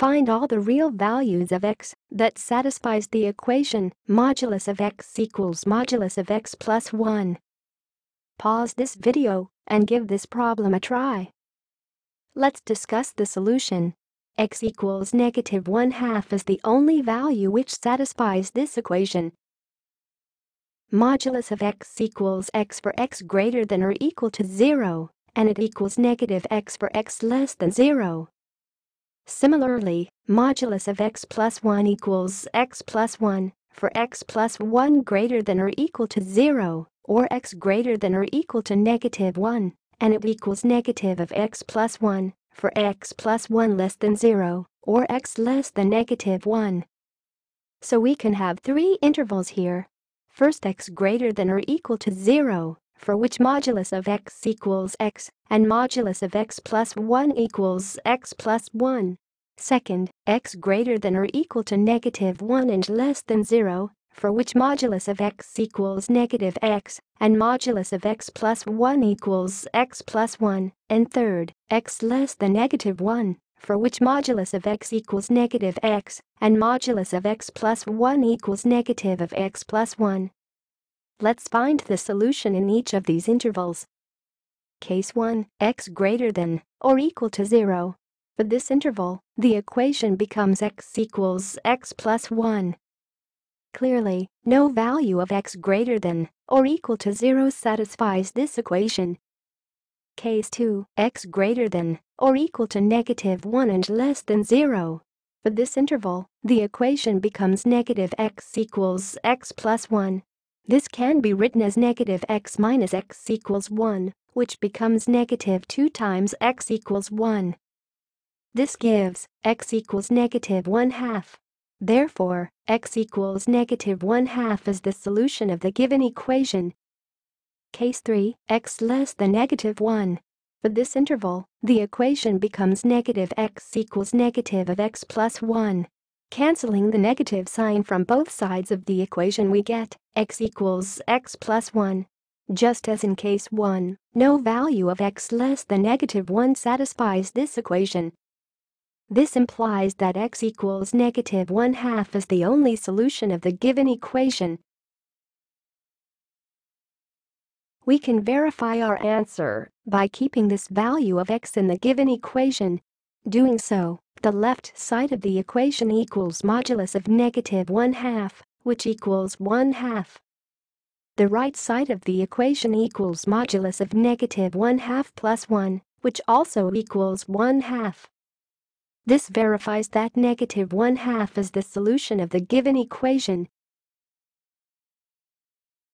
Find all the real values of x that satisfies the equation modulus of x equals modulus of x plus 1. Pause this video and give this problem a try. Let's discuss the solution. x equals negative 1 half is the only value which satisfies this equation. Modulus of x equals x for x greater than or equal to 0, and it equals negative x for x less than 0. Similarly, modulus of x plus 1 equals x plus 1 for x plus 1 greater than or equal to 0, or x greater than or equal to negative 1, and it equals negative of x plus 1 for x plus 1 less than 0, or x less than negative 1. So we can have three intervals here. First x greater than or equal to 0, for which modulus of x equals x, and modulus of x plus 1 equals x plus 1. Second, x greater than or equal to negative 1 and less than 0, for which modulus of x equals negative x, and modulus of x plus 1 equals x plus 1. And third, x less than negative 1, for which modulus of x equals negative x, and modulus of x plus 1 equals negative of x plus 1. Let's find the solution in each of these intervals. Case 1, x greater than or equal to 0. For this interval, the equation becomes x equals x plus 1. Clearly, no value of x greater than or equal to 0 satisfies this equation. Case 2, x greater than or equal to negative 1 and less than 0. For this interval, the equation becomes negative x equals x plus 1. This can be written as negative x minus x equals 1, which becomes negative 2 times x equals 1. This gives x equals negative 1 half. Therefore, x equals negative 1 half is the solution of the given equation. Case 3, x less than negative 1. For this interval, the equation becomes negative x equals negative of x plus 1. Canceling the negative sign from both sides of the equation we get x equals x plus 1. Just as in case 1, no value of x less than negative 1 satisfies this equation. This implies that x equals negative 1 half is the only solution of the given equation. We can verify our answer by keeping this value of x in the given equation. Doing so, the left side of the equation equals modulus of negative 1 half, which equals 1 half. The right side of the equation equals modulus of negative 1 half plus 1, which also equals 1 half. This verifies that negative 1 half is the solution of the given equation